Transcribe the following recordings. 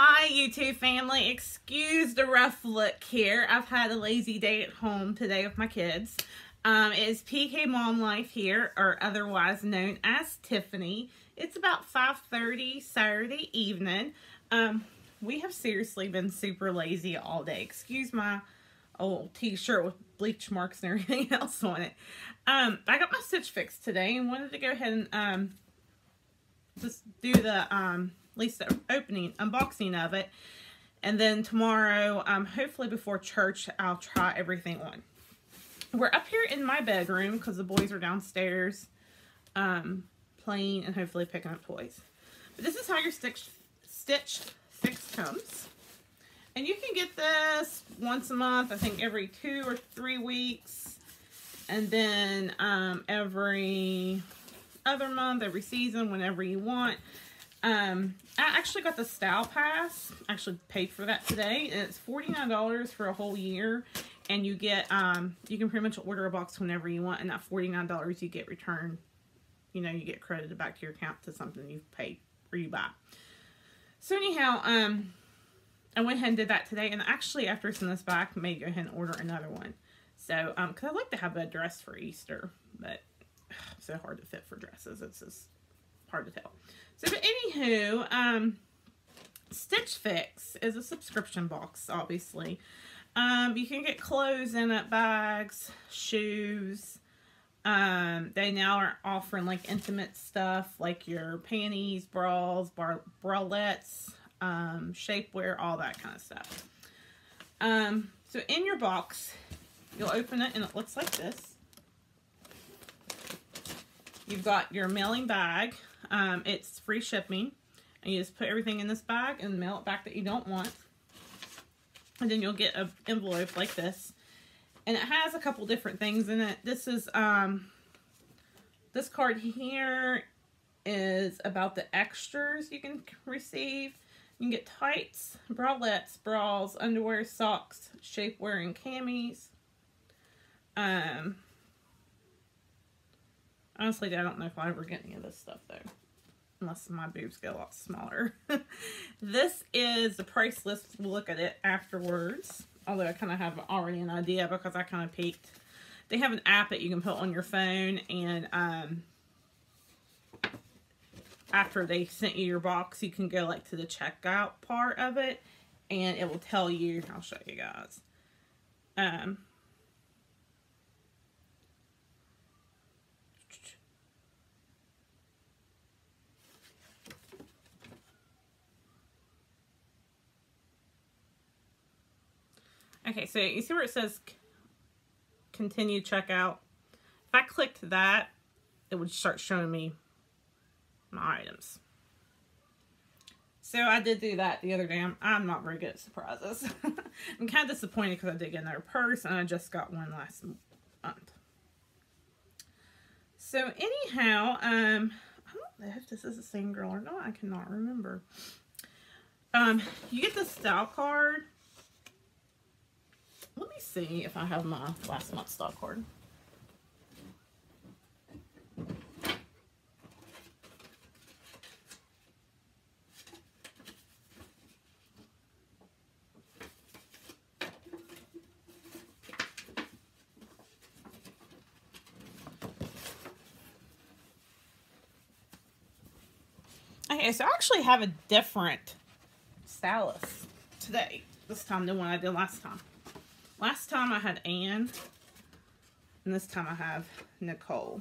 Hi, YouTube family. Excuse the rough look here. I've had a lazy day at home today with my kids. Um, it is PK Mom Life here, or otherwise known as Tiffany. It's about 5.30 Saturday evening. Um, we have seriously been super lazy all day. Excuse my old t-shirt with bleach marks and everything else on it. Um, I got my Stitch Fix today and wanted to go ahead and um, just do the um, least the opening, unboxing of it. And then tomorrow, um, hopefully before church, I'll try everything on. We're up here in my bedroom because the boys are downstairs um, playing and hopefully picking up toys. But this is how your Stitch, Stitch Fix comes. And you can get this once a month, I think every two or three weeks. And then um, every other month, every season, whenever you want. Um, I actually got the Style Pass. I actually paid for that today. It's $49 for a whole year. And you get, um, you can pretty much order a box whenever you want. And that $49 you get returned. You know, you get credited back to your account to something you've paid or you buy. So anyhow, um, I went ahead and did that today. And actually, after I send this back, I may go ahead and order another one. So, um, because I like to have a dress for Easter. But so hard to fit for dresses. It's just hard to tell. So, but anywho, um, Stitch Fix is a subscription box, obviously. Um, you can get clothes in it, bags, shoes. Um, they now are offering like intimate stuff, like your panties, bras, bralettes, um, shapewear, all that kind of stuff. Um, so in your box, you'll open it and it looks like this. You've got your mailing bag. Um, it's free shipping. And you just put everything in this bag and mail it back that you don't want. And then you'll get an envelope like this. And it has a couple different things in it. This is, um, this card here is about the extras you can receive. You can get tights, bralettes, bras, underwear, socks, shapewear, and camis. Um, honestly, I don't know if I ever get any of this stuff, though unless my boobs get a lot smaller. this is the price list. We'll look at it afterwards, although I kind of have already an idea because I kind of peeked. They have an app that you can put on your phone, and um, after they sent you your box, you can go like to the checkout part of it, and it will tell you. I'll show you guys. Um, Okay, so you see where it says continue checkout? If I clicked that, it would start showing me my items. So I did do that the other day. I'm, I'm not very good at surprises. I'm kind of disappointed because I did get another purse and I just got one last month. So anyhow, um, I don't know if this is the same girl or not. I cannot remember. Um, you get the style card let me see if I have my last month's stock card. Okay, so I actually have a different stylist today, this time than what I did last time. Last time I had Anne, and this time I have Nicole.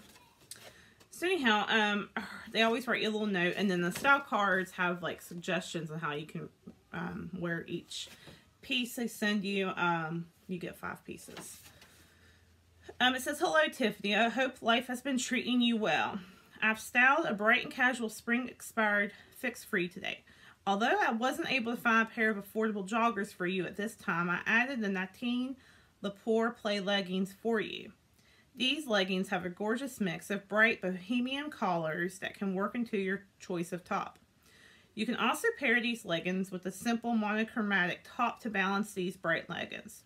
So anyhow, um, they always write you a little note, and then the style cards have like suggestions on how you can um, wear each piece they send you. Um, you get five pieces. Um, it says, Hello, Tiffany. I hope life has been treating you well. I've styled a bright and casual spring expired fix free today. Although I wasn't able to find a pair of affordable joggers for you at this time, I added the Nanette Lepore Play leggings for you. These leggings have a gorgeous mix of bright bohemian collars that can work into your choice of top. You can also pair these leggings with a simple monochromatic top to balance these bright leggings.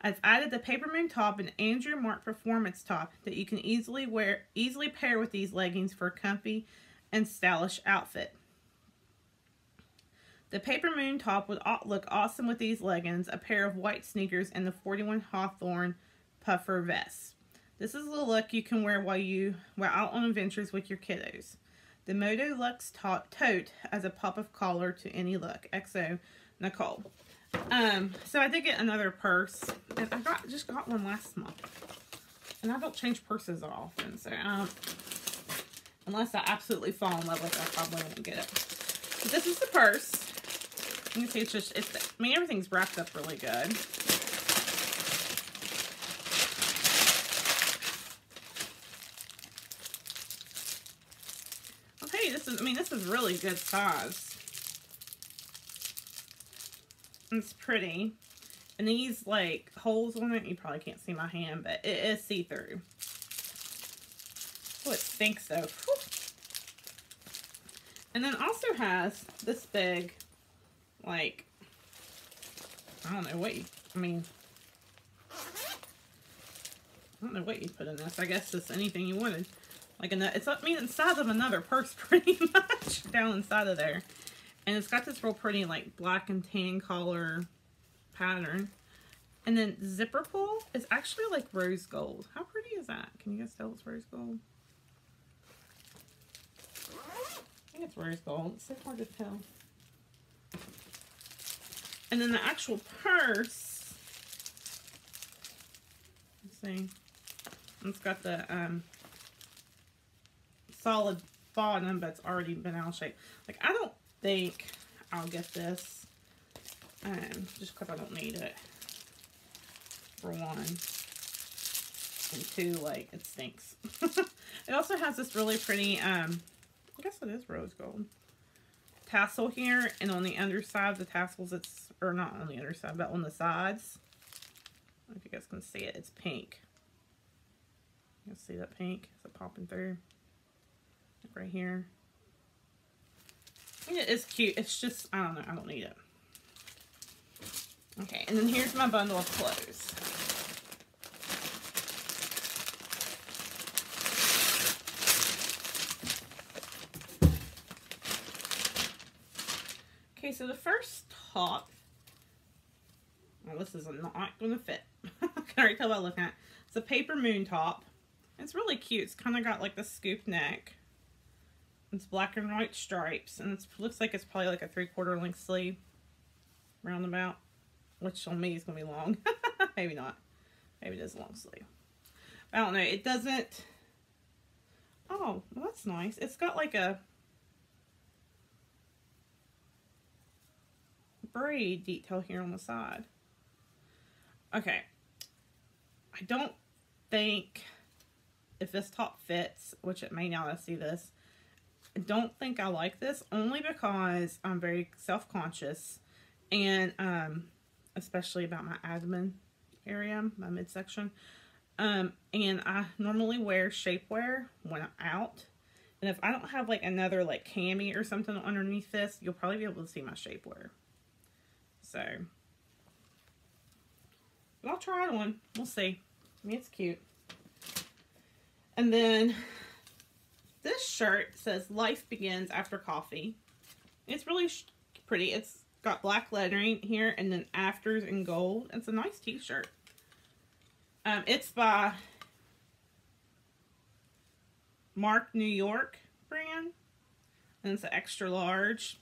I've added the Paper Moon top and Andrew Marc Performance top that you can easily wear, easily pair with these leggings for a comfy and stylish outfit. The Paper Moon top would look awesome with these leggings, a pair of white sneakers, and the 41 Hawthorne puffer vest. This is a look you can wear while you while out on adventures with your kiddos. The Moda Luxe tote as a pop of color to any look. XO Nicole. Um, so I did get another purse. And I got just got one last month. And I don't change purses often. So um, unless I absolutely fall in love with it, I probably won't get it. But this is the purse. See it's just, it's, I mean, everything's wrapped up really good. Okay, this is, I mean, this is really good size. It's pretty. And these, like, holes on it, you probably can't see my hand, but it is see-through. Oh, it stinks, though. Whew. And then also has this big, like, I don't know what you, I mean, I don't know what you put in this. I guess just anything you wanted. Like, the, it's, I mean, inside of another purse pretty much down inside of there. And it's got this real pretty, like, black and tan color pattern. And then zipper pull is actually like rose gold. How pretty is that? Can you guys tell it's rose gold? I think it's rose gold. It's so hard to tell. And then the actual purse. Let's see. It's got the um, solid bottom, but it's already been out of shape. Like, I don't think I'll get this um, just because I don't need it, for one. And two, like, it stinks. it also has this really pretty, um, I guess it is rose gold, tassel here. And on the underside the tassels, it's, or not on the underside, but on the sides. If you guys can see it. It's pink. You see that pink? Is it popping through? right here. It is cute. It's just, I don't know. I don't need it. Okay, and then here's my bundle of clothes. Okay, so the first top, well, this is not going to fit. I can already tell by looking at it. It's a paper moon top. It's really cute. It's kind of got like the scoop neck. It's black and white stripes, and it looks like it's probably like a three-quarter length sleeve, roundabout, which on me is going to be long. Maybe not. Maybe it is a long sleeve. I don't know. It doesn't... Oh, well, that's nice. It's got like a braid detail here on the side. Okay. I don't think if this top fits, which it may now I see this, I don't think I like this only because I'm very self-conscious and um, especially about my abdomen area, my midsection. Um, and I normally wear shapewear when I'm out. And if I don't have like another like cami or something underneath this, you'll probably be able to see my shapewear. So, I'll try it on. We'll see. I mean, it's cute. And then this shirt says life begins after coffee. It's really pretty. It's got black lettering here and then afters in gold. It's a nice t-shirt. Um, it's by Marc New York brand. And it's an extra large.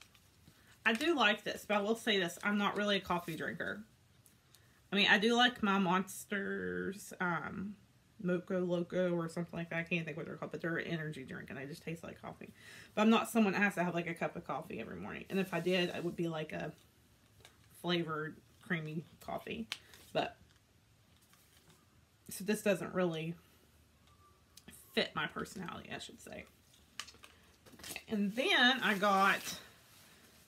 I do like this, but I will say this. I'm not really a coffee drinker. I mean, I do like my Monsters, um, Mocha Loco or something like that. I can't think what they're called, but they're an energy drink and I just taste like coffee. But I'm not someone that has to have like a cup of coffee every morning. And if I did, it would be like a flavored creamy coffee. But, so this doesn't really fit my personality, I should say. And then I got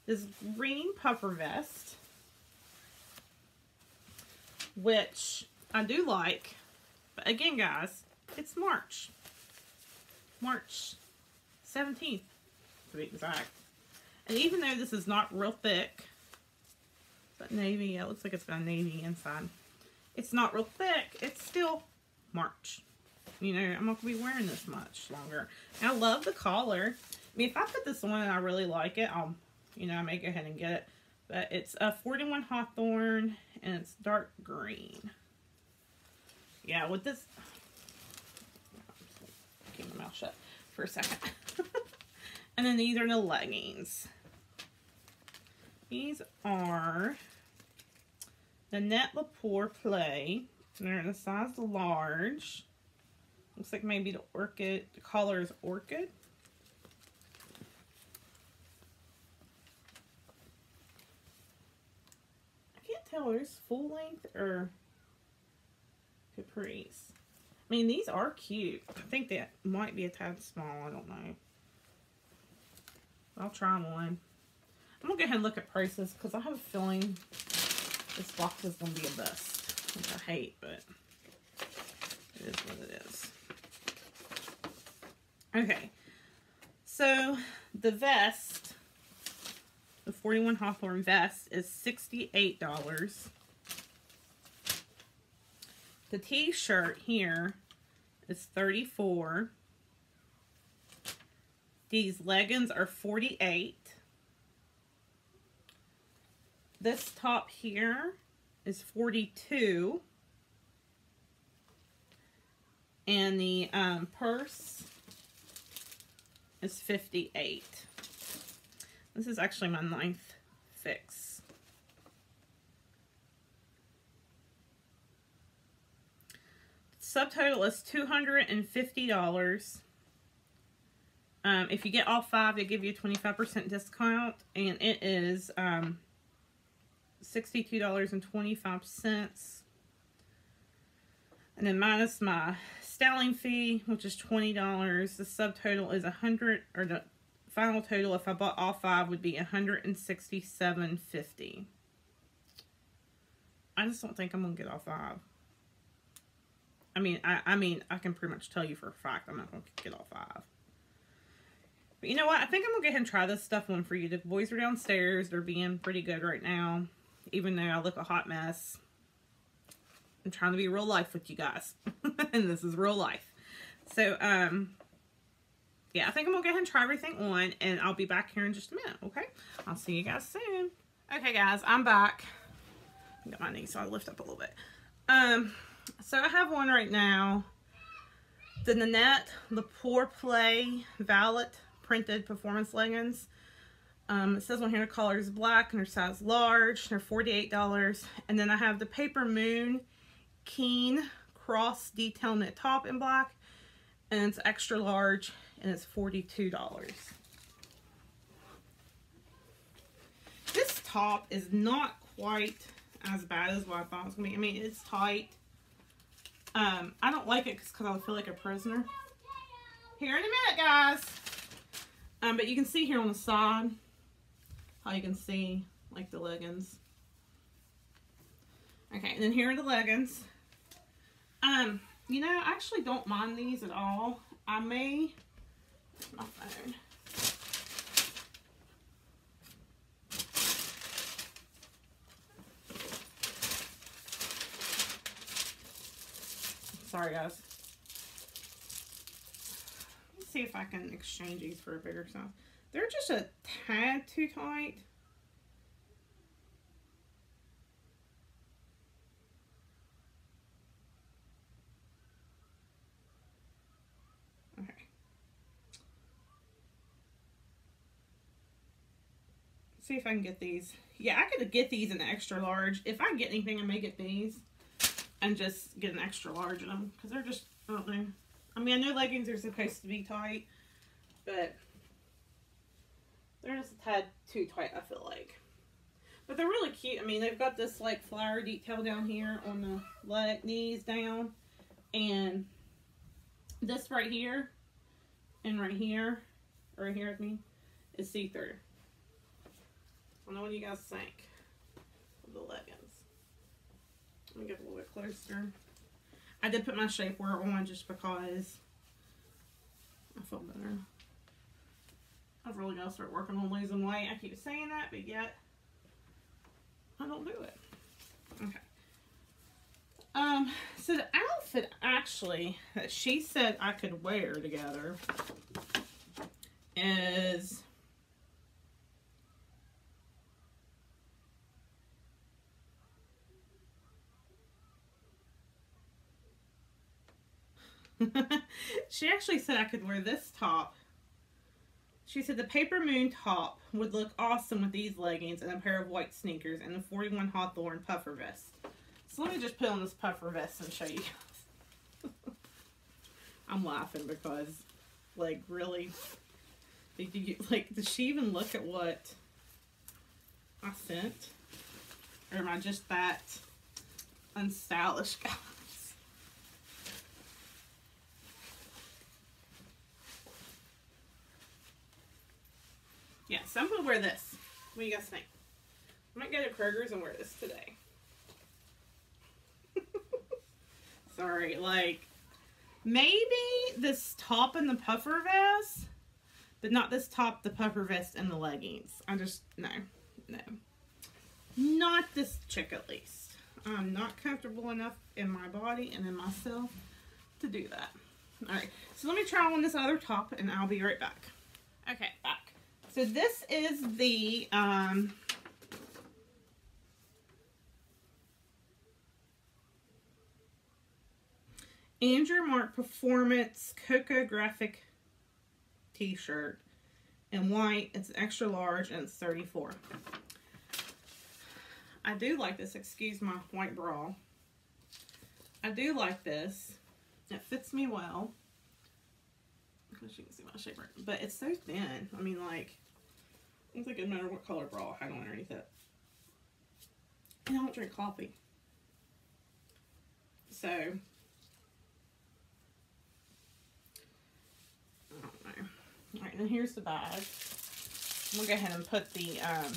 this green puffer vest, which I do like. But again, guys, it's March. March 17th, to be exact. And even though this is not real thick, but navy, it looks like it's got navy inside. It's not real thick. It's still March. You know, I'm not going to be wearing this much longer. And I love the collar. I mean, if I put this on and I really like it, I'll you know, I may go ahead and get it. But it's a 41 Hawthorne and it's dark green. Yeah, with this, keep my mouth shut for a second. and then these are the leggings. These are the Net Lepore Play. They're in a size large. Looks like maybe the orchid, the color is orchid. Tell, full length or capris. I mean, these are cute. I think that might be a tad small. I don't know. I'll try one. I'm going to go ahead and look at prices because I have a feeling this box is going to be a bust, which I hate, but it is what it is. Okay, so the vest, the 41 Hawthorne vest is $68. The t-shirt here is 34 These leggings are 48 This top here is 42 And the um, purse is 58 This is actually my ninth fix. subtotal is $250. Um, if you get all five, they give you a 25% discount, and it is um, $62.25. And then minus my styling fee, which is $20, the subtotal is 100 or the final total if I bought all five would be 167.50. I just don't think I'm to get all five. I mean, I, I mean, I can pretty much tell you for a fact I'm not to get all five. But you know what? I think I'm to go ahead and try this stuff one for you. The boys are downstairs. They're being pretty good right now. Even though I look a hot mess. I'm trying to be real life with you guys. and this is real life. So, um, yeah, I think I'm going to go ahead and try everything on. And I'll be back here in just a minute, okay? I'll see you guys soon. Okay, guys, I'm back. Got my knee, so I lift up a little bit. Um, so I have one right now. The Nanette Lepore Play Valet printed performance leggings. Um, it says on here the color is black and they're size large. They're $48. And then I have the Paper Moon Keen cross detail knit top in black. And it's extra large and it's $42. This top is not quite as bad as what I thought it was going to be. I mean, it's tight. Um, I don't like it because I feel like a prisoner. Here in a minute, guys. Um, but you can see here on the side how you can see like the leggings. Okay, and then here are the leggings. Um, you know, I actually don't mind these at all. I may, my phone. Sorry, guys. Let's see if I can exchange these for a bigger size. They're just a tad too tight. See if I can get these. Yeah, I could get these in the extra large. If I get anything, I may get these and just get an extra large in them because they're just, I don't know. I mean, I know leggings are supposed to be tight, but they're just a tad too tight, I feel like. But they're really cute. I mean, they've got this like flower detail down here on the leg, knees down. And this right here and right here, right here with me, is see-through. I know what you guys think of the leggings. Let me get a little bit closer. I did put my shapewear on just because I feel better. I've really got to start working on losing weight. I keep saying that, but yet I don't do it. Okay. Um, so the outfit actually that she said I could wear together is she actually said I could wear this top. She said the Paper Moon top would look awesome with these leggings and a pair of white sneakers and the 41 Hawthorne puffer vest. So let me just put on this puffer vest and show you I'm laughing because, like, really, did you, like, did she even look at what I sent? Or am I just that unstylish, guys? Yeah, so I'm gonna wear this. What do you guys think? I might go to Kroger's and wear this today. Sorry, like maybe this top and the puffer vest, but not this top, the puffer vest, and the leggings. I just no, no, not this chick at least. I'm not comfortable enough in my body and in myself to do that. All right, so let me try on this other top, and I'll be right back. Okay. So this is the, um, Andrew Marc Performance Coco Graphic t-shirt in white. It's extra large and it's 34. I do like this. Excuse my white bra. I do like this. It fits me well. Because you can see my shape. But it's so thin. I mean, like, I think it doesn't matter what color bra I have on underneath it. And I don't drink coffee. So, I don't know. Alright, and here's the bag. I'm going to go ahead and put the um,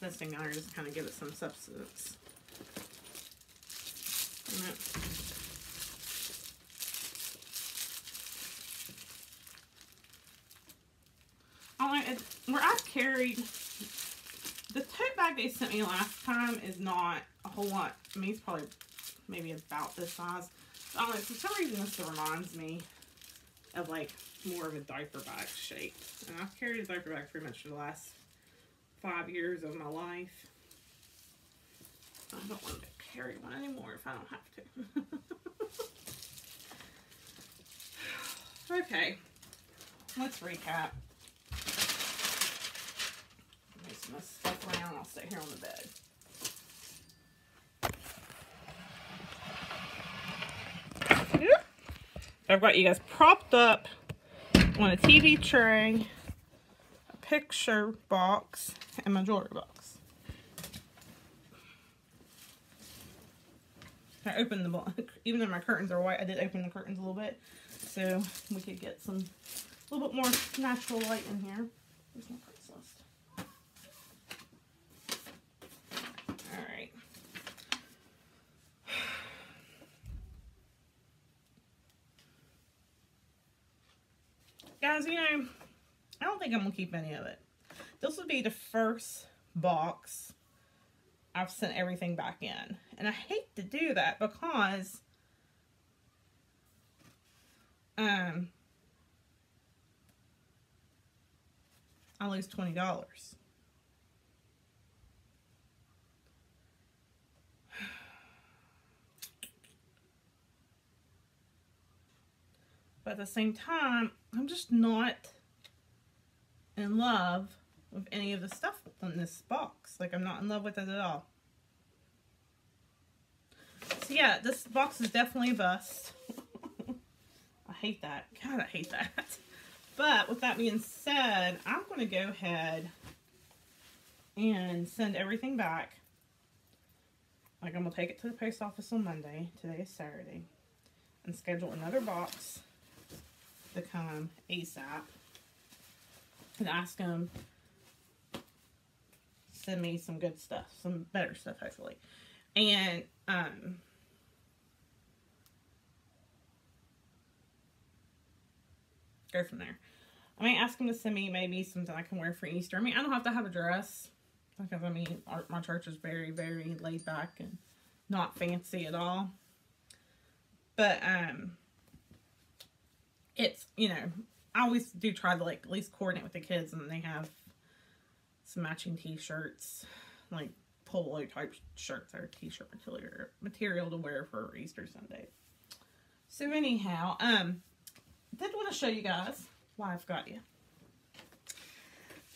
this thing on here just kind of give it some substance. Where I've carried, the tote bag they sent me last time is not a whole lot. I mean, it's probably maybe about this size. I don't know, for some reason this reminds me of like more of a diaper bag shape. And I've carried a diaper bag pretty much for the last five years of my life. I don't want to carry one anymore if I don't have to. okay, let's recap. Around. I'll stay here on the bed. I've got you guys propped up on a TV tray, a picture box, and my jewelry box. I opened the box, even though my curtains are white, I did open the curtains a little bit so we could get some, a little bit more natural light in here. You know, I don't think I'm going to keep any of it. This would be the first box I've sent everything back in. And I hate to do that because um, I lose $20. But at the same time, I'm just not in love with any of the stuff in this box. Like, I'm not in love with it at all. So, yeah, this box is definitely a bust. I hate that. God, I hate that. But with that being said, I'm going to go ahead and send everything back. Like, I'm going to take it to the post office on Monday. Today is Saturday. And schedule another box to come ASAP and ask them send me some good stuff, some better stuff hopefully. And um go from there. I may ask them to send me maybe something I can wear for Easter. I mean, I don't have to have a dress because I mean, our, my church is very, very laid back and not fancy at all. But um, it's, you know, I always do try to like at least coordinate with the kids and they have some matching t-shirts, like polo type shirts or t-shirt material, material to wear for Easter Sunday. So anyhow, um, did want to show you guys why I've got you.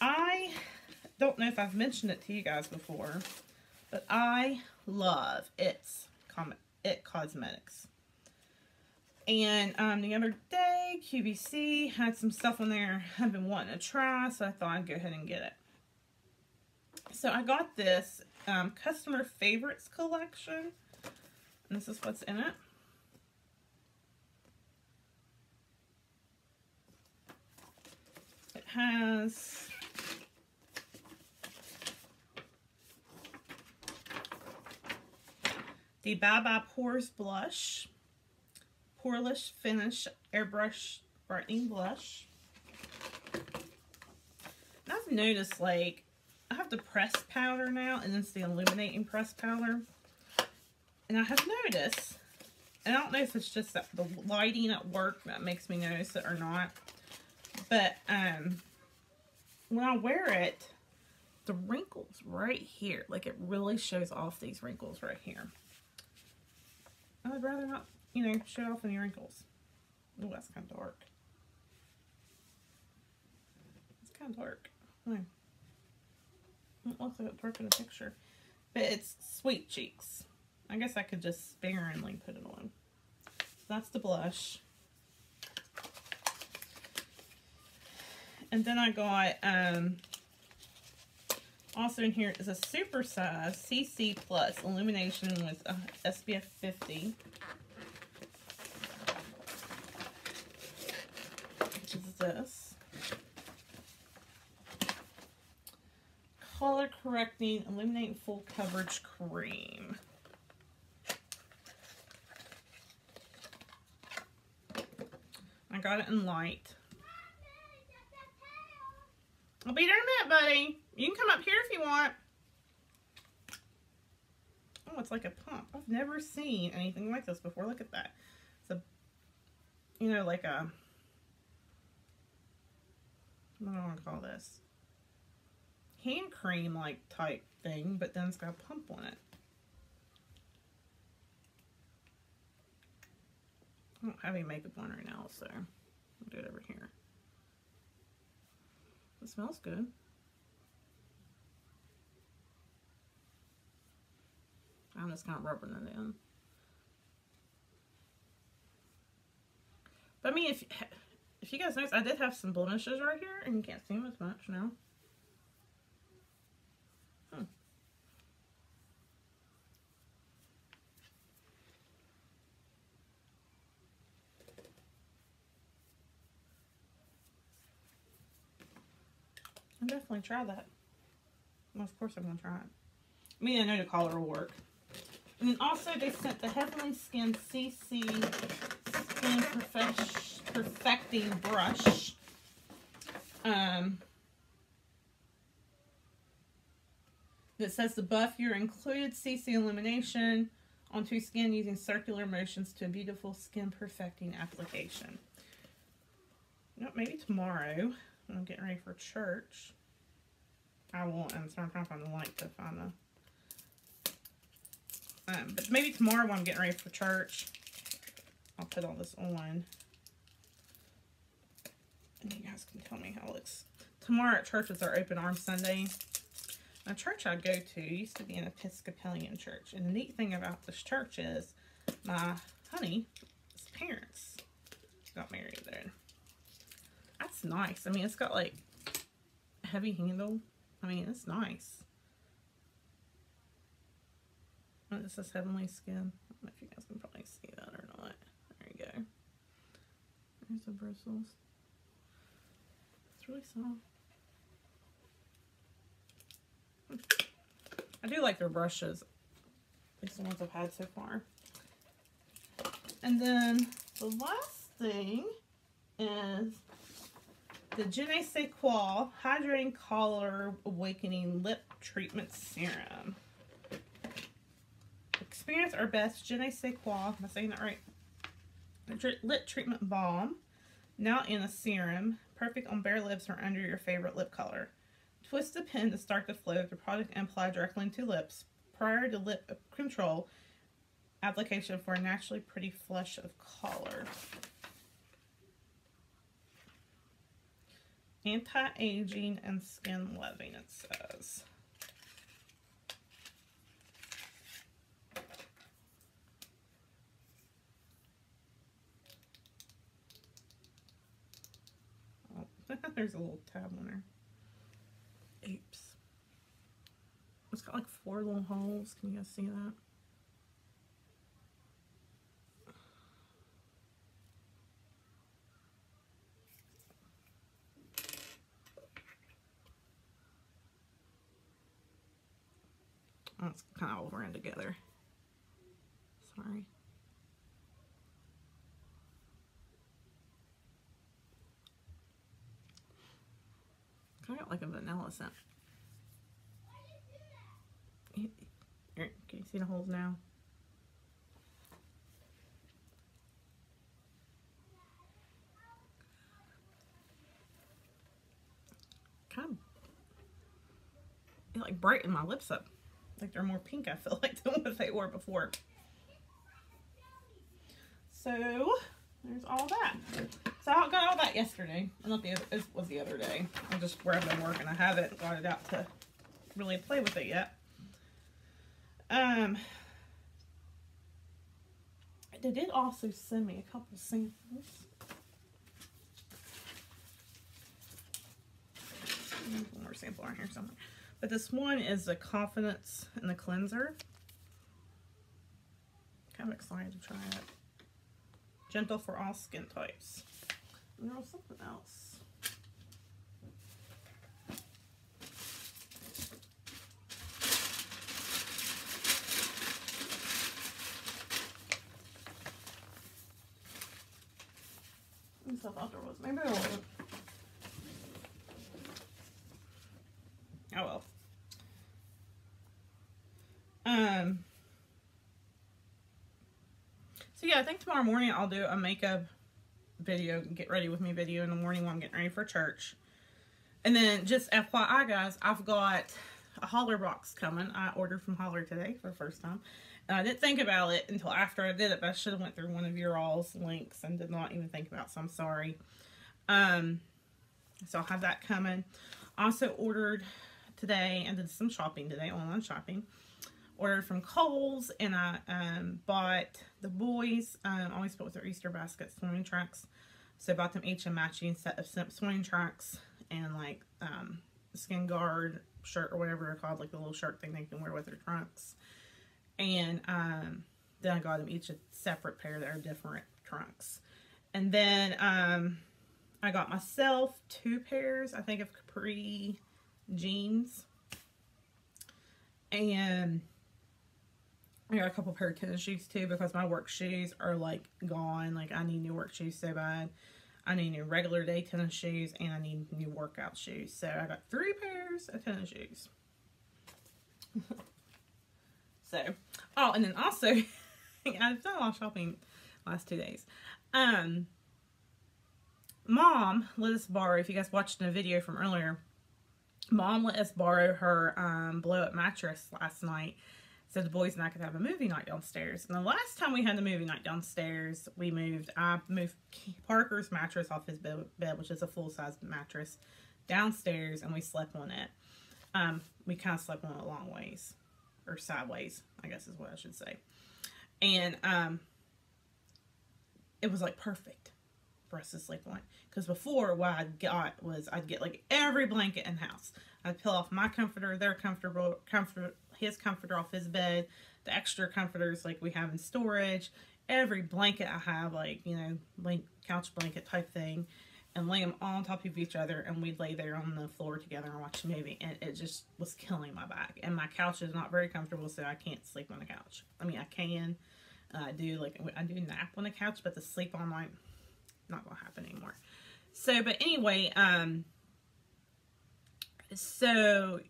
I don't know if I've mentioned it to you guys before, but I love It's It Cosmetics. And um, the other day, QVC had some stuff on there I've been wanting to try, so I thought I'd go ahead and get it. So I got this um, Customer Favorites Collection. And this is what's in it. It has the Bye Bye Pores Blush, Poreless Finish Airbrush Brightening Blush. And I've noticed, like, I have the pressed powder now, and it's the illuminating pressed powder. And I have noticed, and I don't know if it's just that the lighting at work that makes me notice it or not, but um, when I wear it, the wrinkles right here, like it really shows off these wrinkles right here. I would rather not, you know, show off any wrinkles. Oh, that's kind of dark. It's kind of dark. Oh. It looks like it's dark in the picture. But it's Sweet Cheeks. I guess I could just sparingly put it on. That's the blush. And then I got, um, also in here is a super size CC Plus illumination with uh, SPF 50. Which is this. Color correcting illuminating full coverage cream. I got it in light. I'll be there in a minute, buddy. You can come up here if you want. Oh, it's like a pump. I've never seen anything like this before. Look at that. It's a, you know, like a, I want to call this? Hand cream like type thing, but then it's got a pump on it. I don't have any makeup on right now, so I'll do it over here. It smells good. I'm just kind of rubbing it in. But I mean, if if you guys notice, I did have some blemishes right here, and you can't see them as much now. Hmm. I'll definitely try that. Well, of course I'm going to try it. I mean, I know the color will work. And then also they sent the Heavenly Skin CC Skin Perfecting Brush. Um, that says the buff your included CC illumination onto skin using circular motions to a beautiful skin perfecting application. Know, maybe tomorrow when I'm getting ready for church, I will, and so I'm trying to find the light to find the um, but maybe tomorrow when I'm getting ready for church, I'll put all this on. And you guys can tell me how it looks. Tomorrow at church is our open arm Sunday. A church I go to used to be an Episcopalian church. And the neat thing about this church is my honey's parents got married there. That's nice. I mean, it's got like heavy handle. I mean, it's nice. Oh, this is Heavenly Skin. I don't know if you guys can probably see that or not. There you go. There's the bristles. Really soft. I do like their brushes. At least the ones I've had so far. And then the last thing is the Je ne sais quoi Hydrating Color Awakening Lip Treatment Serum. Experience our best Je ne sais quoi, am I saying that right? Lip Treatment Balm, now in a serum, perfect on bare lips or under your favorite lip color. Twist the pen to start the flow of the product and apply directly into lips. Prior to lip control, application for a naturally pretty flush of color. Anti-aging and skin loving, it says. Oh, there's a little tab on there. Oops. It's got like four little holes. Can you guys see that? That's kind of all ran together. Sorry. Kind of like a vanilla scent. Can you see the holes now? Of, it like brightened my lips up. Like they're more pink, I feel like, than what they were before. So, there's all that. So I got all that yesterday. Not the other, it was the other day. I just where I've been working. I haven't got it out to really play with it yet. Um, they did also send me a couple samples. One more sample on here somewhere. But this one is the Confidence and the Cleanser. Kind of excited to try it. Gentle for all skin types. And there was something else. I thought there was. Maybe there wasn't. Oh well. Um. So yeah, I think tomorrow morning I'll do a makeup video, get ready with me video in the morning while I'm getting ready for church. And then just FYI guys, I've got a Hollar box coming. I ordered from Hollar today for the first time. And I didn't think about it until after I did it, but I should have went through one of your all's links and did not even think about it, so I'm sorry. Um, so I'll have that coming. Also ordered today and did some shopping today, online shopping. Ordered from Kohl's and I um, bought the boys, um, always put with their Easter basket swimming trunks. So I bought them each a matching set of swimming trunks and like um, skin guard shirt or whatever they're called, like the little shirt thing they can wear with their trunks. And um, then I got them each a separate pair that are different trunks. And then um, I got myself two pairs, I think, of Capri jeans. And I got a couple pair of tennis shoes too because my work shoes are like gone. Like I need new work shoes so bad. I need new regular day tennis shoes and I need new workout shoes. So I got three pairs of tennis shoes. so, oh, and then also, I've done a lot of shopping last two days. Um, Mom let us borrow, if you guys watched the video from earlier, Mom let us borrow her um, blow-up mattress last night so the boys and I could have a movie night downstairs. And the last time we had the movie night downstairs, we moved, I moved Parker's mattress off his bed, which is a full-size mattress, downstairs, and we slept on it. Um, we kind of slept on it long ways, or sideways, I guess is what I should say. And um, it was like perfect for us to sleep on. Because before, what I got was I'd get like every blanket in the house. I'd peel off my comforter, their comfortable comfort, his comforter off his bed, the extra comforters like we have in storage, every blanket I have, like you know, blank, couch blanket type thing, and lay them all on top of each other, and we'd lay there on the floor together and watch a movie, and it just was killing my back. And my couch is not very comfortable, so I can't sleep on the couch. I mean, I can. Uh, I do like I do nap on the couch, but to sleep all night, not gonna happen anymore. So, but anyway, um, so,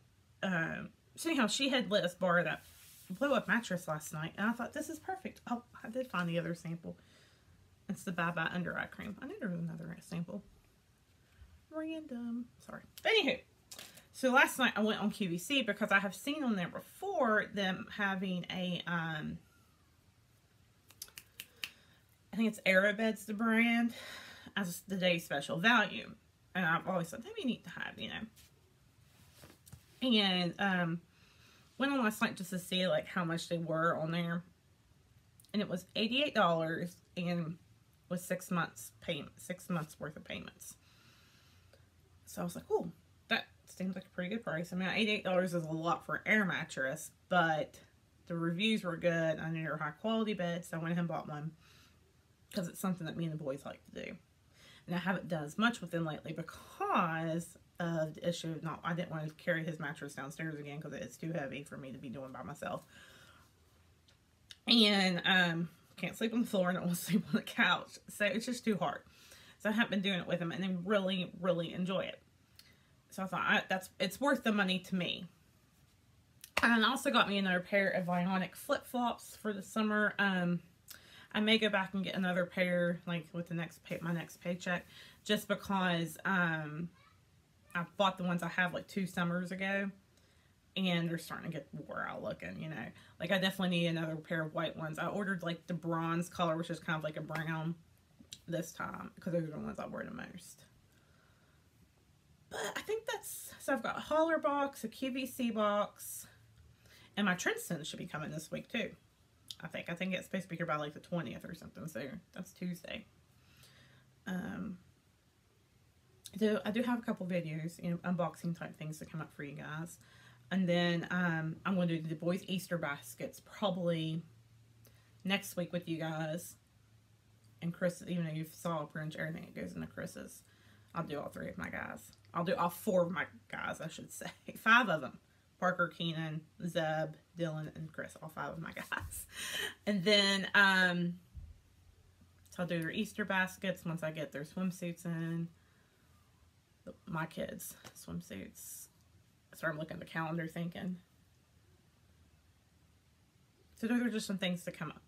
um, so anyhow, she had let us borrow that blow up mattress last night, and I thought this is perfect. Oh, I did find the other sample. It's the Bye Bye Under Eye Cream. I need another sample. Random. Sorry. Anywho, so last night I went on QVC because I have seen on there before them having a um I think it's Aerobed's the brand as the day special value. And I've always thought be neat to have, you know. And um, went on last night just to see like how much they were on there. And it was $88 and was six months payment, six months worth of payments. So I was like, oh, that seems like a pretty good price. I mean, $88 is a lot for an air mattress, but the reviews were good. I knew they were high quality beds, so I went ahead and bought one because it's something that me and the boys like to do. And I haven't done as much with them lately because of the issue not, I didn't want to carry his mattress downstairs again because it's too heavy for me to be doing by myself. And um, can't sleep on the floor and I to sleep on the couch. So it's just too hard. So I haven't been doing it with him and they really, really enjoy it. So I thought I, that's it's worth the money to me. And also got me another pair of Vionic flip-flops for the summer. Um, I may go back and get another pair like with the next pay my next paycheck just because um, I bought the ones I have like two summers ago and they're starting to get wore out looking, you know. Like I definitely need another pair of white ones. I ordered like the bronze color, which is kind of like a brown this time because those are the ones I wear the most. But I think that's, so I've got a Hollar box, a QVC box, and my Trinston should be coming this week too. I think. I think it's supposed to be here by like the 20th or something, so that's Tuesday. Um, Do, I do have a couple videos, you know, unboxing type things to come up for you guys. And then um, I'm going to do the boys' Easter baskets probably next week with you guys. And Chris, even though you saw pretty everything that goes into Chris's, I'll do all three of my guys. I'll do all four of my guys, I should say. Five of them. Parker, Keenan, Zeb, Dylan, and Chris. All five of my guys. And then, um, so I'll do their Easter baskets once I get their swimsuits in. My kids' swimsuits. So I'm looking at the calendar thinking. So those are just some things to come up.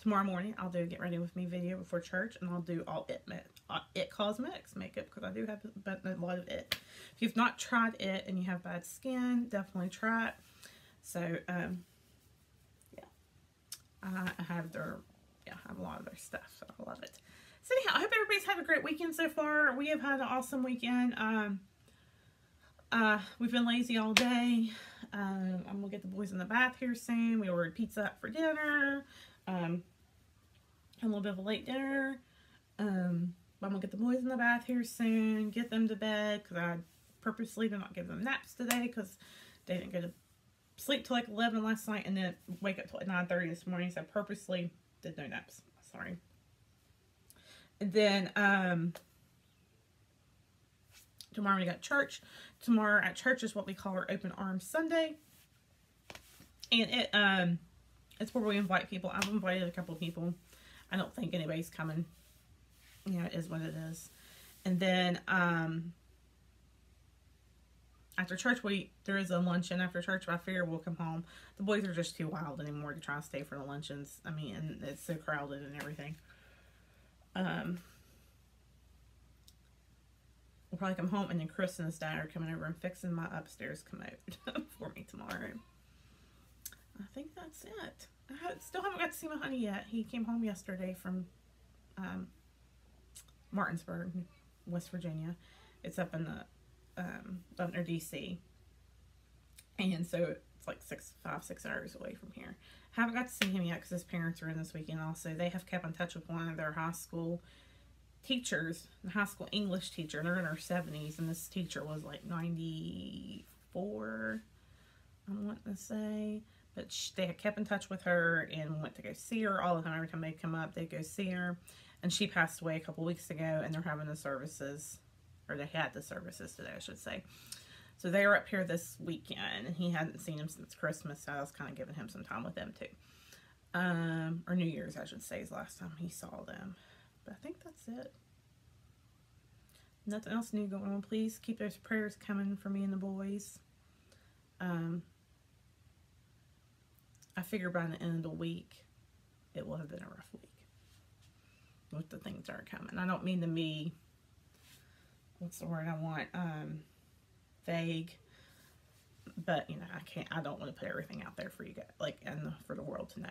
Tomorrow morning, I'll do a get ready with me video before church, and I'll do all it uh, it cosmetics makeup because I do have a lot of it. If you've not tried it and you have bad skin, definitely try it. So, um, yeah, I have their, yeah, I have a lot of their stuff. So I love it. So anyhow, I hope everybody's had a great weekend so far. We have had an awesome weekend. Um, uh, we've been lazy all day. Um, I'm gonna get the boys in the bath here soon. We ordered pizza for dinner. Um, a little bit of a late dinner. Um, I'm gonna get the boys in the bath here soon, get them to bed because I purposely did not give them naps today because they didn't go to sleep till like 11 last night and then wake up till like 9.30 this morning. So I purposely did no naps. Sorry. And then um, tomorrow we got church. Tomorrow at church is what we call our Open Arms Sunday. And it um, it's where we invite people. I've invited a couple people. I don't think anybody's coming. You know, it is what it is. And then um, after church, we there is a luncheon after church. But I figure we'll come home. The boys are just too wild anymore to try to stay for the luncheons. I mean, and it's so crowded and everything. Um, we'll probably come home, and then Chris and his dad are coming over and fixing my upstairs commode for me tomorrow. I think that's it. I still haven't got to see my honey yet. He came home yesterday from um, Martinsburg, West Virginia. It's up in the um, up near DC, and so it's like six, five, six hours away from here. Haven't got to see him yet because his parents are in this weekend. Also, they have kept in touch with one of their high school teachers, the high school English teacher. They're in their seventies, and this teacher was like ninety four. I want to say but she, they had kept in touch with her and went to go see her all the time. Every time they come up, they go see her. And she passed away a couple weeks ago, and they're having the services, or they had the services today, I should say. So they were up here this weekend, and he hadn't seen him since Christmas, so I was kind of giving him some time with them too. Um, or New Year's, I should say, is last time he saw them. But I think that's it. Nothing else new going on. Please keep those prayers coming for me and the boys. Um, I figure by the end of the week, it will have been a rough week with the things that are coming. I don't mean to be, what's the word I want, um, vague, but, you know, I can't, I don't want to put everything out there for you guys, like, and for the world to know.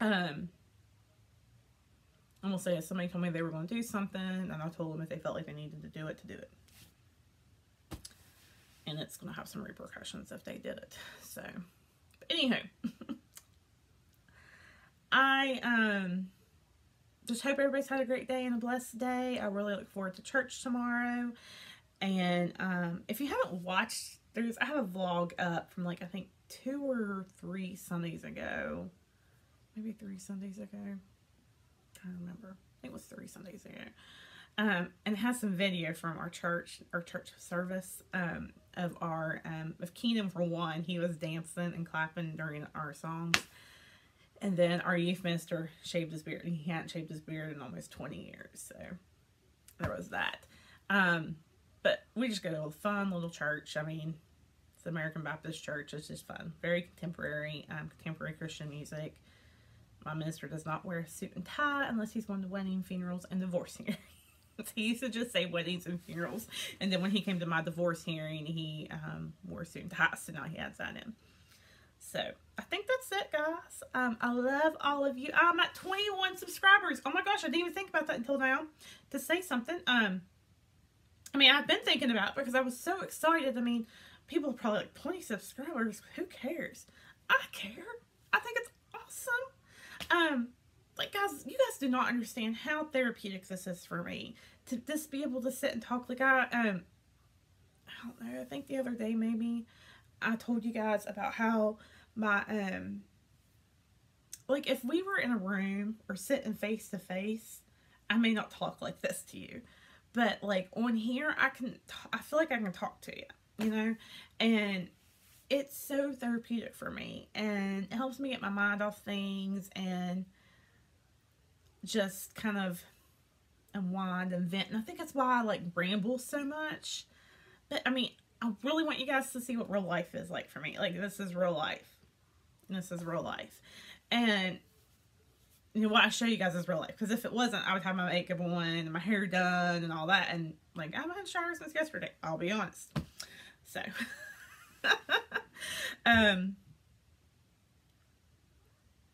Um, I'm gonna say somebody told me they were gonna do something, and I told them if they felt like they needed to do it, to do it. And it's gonna have some repercussions if they did it. So, but anywho, I um just hope everybody's had a great day and a blessed day. I really look forward to church tomorrow. And um, if you haven't watched, there's I have a vlog up from like I think two or three Sundays ago, maybe three Sundays ago. I can't remember. I think it was three Sundays ago. Um, and it has some video from our church, our church service um, of our um, of Keenan for one. He was dancing and clapping during our songs. And then our youth minister shaved his beard. He hadn't shaved his beard in almost 20 years. So there was that. Um, but we just go to a fun little church. I mean, it's the American Baptist Church. It's just fun. Very contemporary, um, contemporary Christian music. My minister does not wear a suit and tie unless he's going to wedding, funerals, and divorce hearings. he used to just say weddings and funerals. And then when he came to my divorce hearing, he um, wore suit and tie. So now he has that in. So I think that's it, guys. Um, I love all of you. I'm at 21 subscribers. Oh my gosh, I didn't even think about that until now to say something. Um, I mean, I've been thinking about because I was so excited. I mean, people are probably like 20 subscribers. Who cares? I care. I think it's awesome. Um, like guys, you guys do not understand how therapeutic this is for me to just be able to sit and talk. Like I, um, I don't know. I think the other day maybe I told you guys about how my um like if we were in a room or sitting face to face i may not talk like this to you but like on here i can I feel like i can talk to you you know? And it's so therapeutic for me and it helps me get my mind off things and just kind of unwind and vent and i think that's why i like ramble so much. But i mean i really want you guys to see what real life is like for me. Like this is real life. This is real life. And you know what I show you guys is real life. Because if it wasn't, I would have my makeup on and my hair done and all that. And like I haven't had a shower since yesterday. I'll be honest. So, um,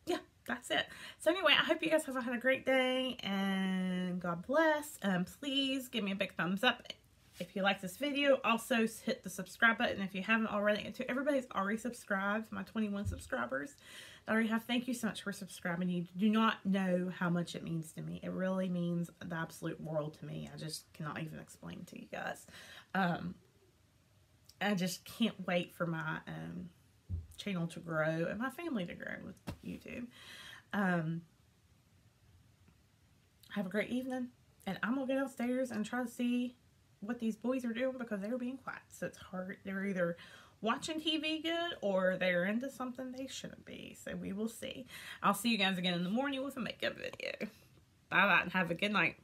yeah, that's it. So anyway, I hope you guys have had a great day and God bless. Um, please give me a big thumbs up if you like this video, also hit the subscribe button if you haven't already. And to everybody's already subscribed, my 21 subscribers Already have, thank you so much for subscribing. You do not know how much it means to me. It really means the absolute world to me. I just cannot even explain to you guys. Um, I just can't wait for my um, channel to grow and my family to grow with YouTube. Um, have a great evening. And I'm going to go downstairs and try to see what these boys are doing because they're being quiet. So it's hard. They're either watching TV good or they're into something they shouldn't be. So we will see. I'll see you guys again in the morning with a makeup video. Bye bye and have a good night.